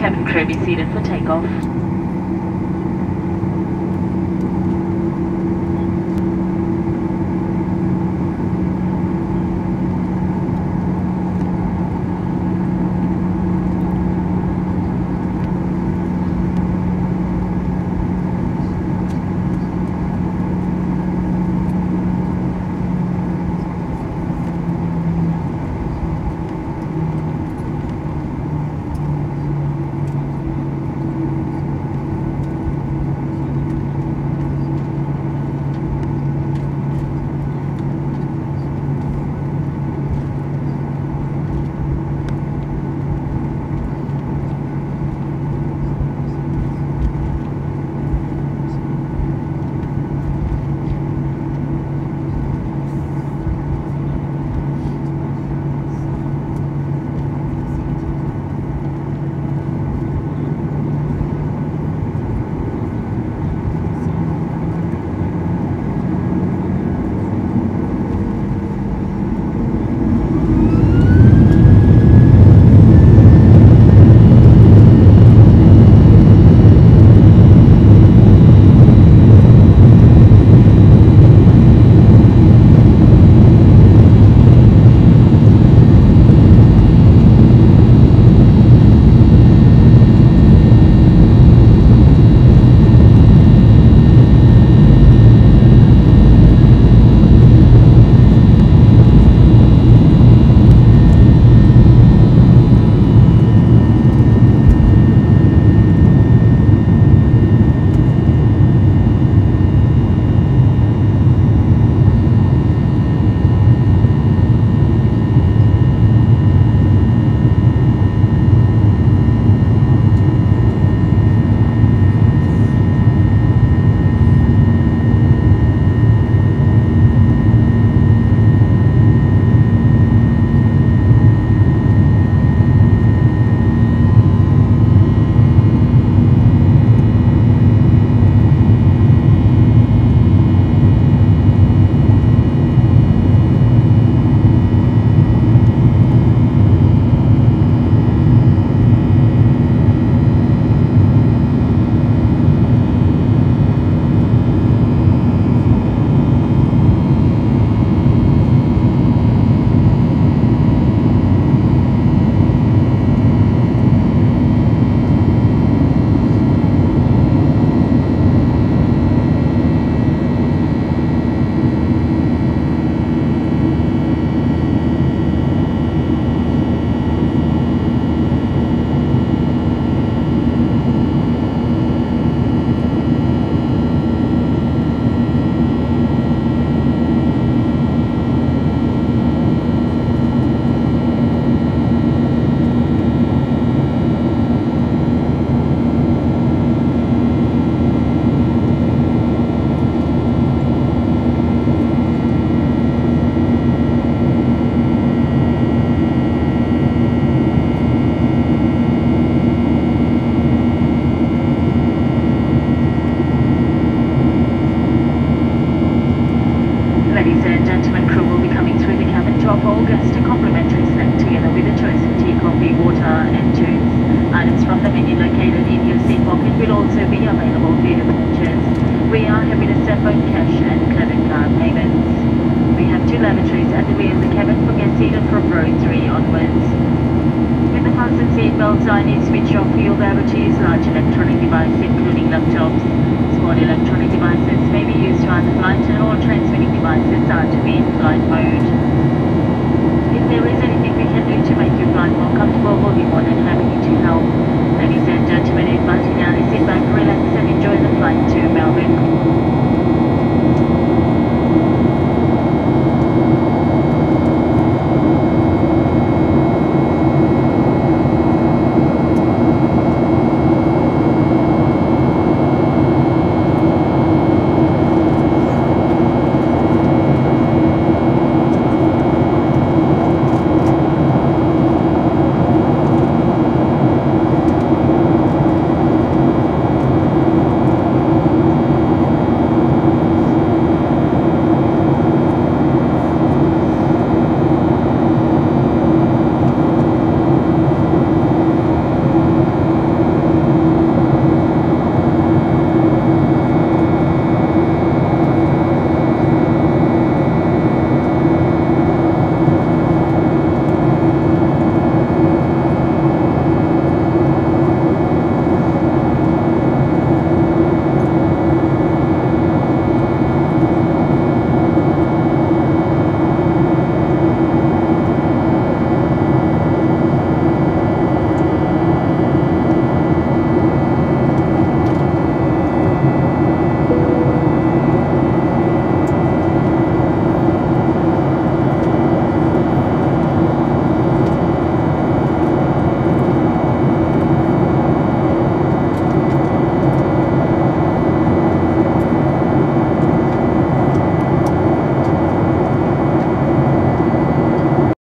Cabin crew be seated for takeoff. The menu located in your seat pocket will also be available for your purchase. We are happy to accept both cash and credit card payments. We have two lavatories at the rear of the cabin for guests seated from row 3 onwards. With the fasten seatbelt sign is switch off your lavatories, large electronic devices including laptops. Small electronic devices may be used to either flight and all transmitting devices are to be in flight mode. If there is anything we can do to make your flight more comfortable, we'll be more than happy